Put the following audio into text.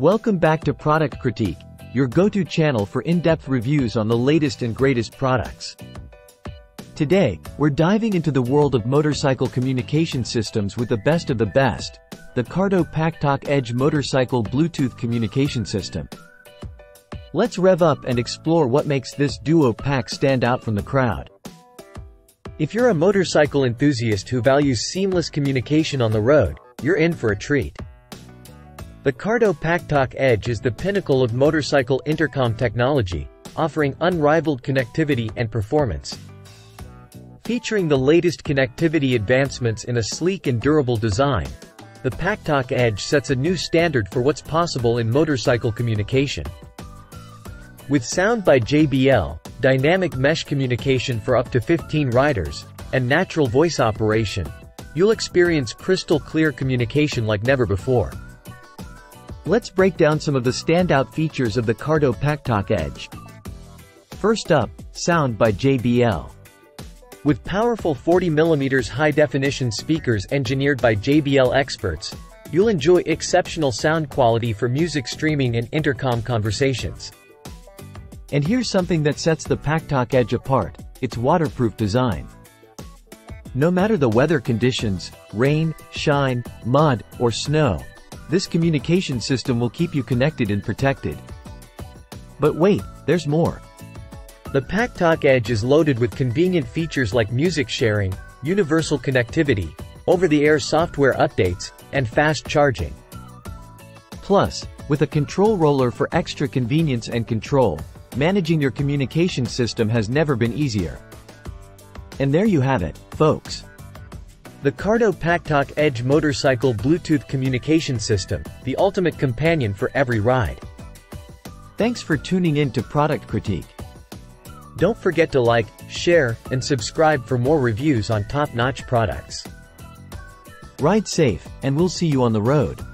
Welcome back to Product Critique, your go-to channel for in-depth reviews on the latest and greatest products. Today, we're diving into the world of motorcycle communication systems with the best of the best, the Cardo PackTalk Edge Motorcycle Bluetooth Communication System. Let's rev up and explore what makes this duo pack stand out from the crowd. If you're a motorcycle enthusiast who values seamless communication on the road, you're in for a treat. The Cardo PackTalk Edge is the pinnacle of motorcycle intercom technology, offering unrivaled connectivity and performance. Featuring the latest connectivity advancements in a sleek and durable design, the PackTalk Edge sets a new standard for what's possible in motorcycle communication. With sound by JBL, dynamic mesh communication for up to 15 riders, and natural voice operation, you'll experience crystal clear communication like never before. Let's break down some of the standout features of the Cardo PackTalk Edge. First up, sound by JBL. With powerful 40mm high-definition speakers engineered by JBL experts, you'll enjoy exceptional sound quality for music streaming and intercom conversations. And here's something that sets the PackTalk Edge apart, its waterproof design. No matter the weather conditions, rain, shine, mud, or snow, this communication system will keep you connected and protected. But wait, there's more. The PackTalk Edge is loaded with convenient features like music sharing, universal connectivity, over-the-air software updates, and fast charging. Plus, with a control roller for extra convenience and control, Managing your communication system has never been easier. And there you have it, folks. The Cardo PackTalk Edge Motorcycle Bluetooth Communication System, the ultimate companion for every ride. Thanks for tuning in to Product Critique. Don't forget to like, share, and subscribe for more reviews on top-notch products. Ride safe, and we'll see you on the road.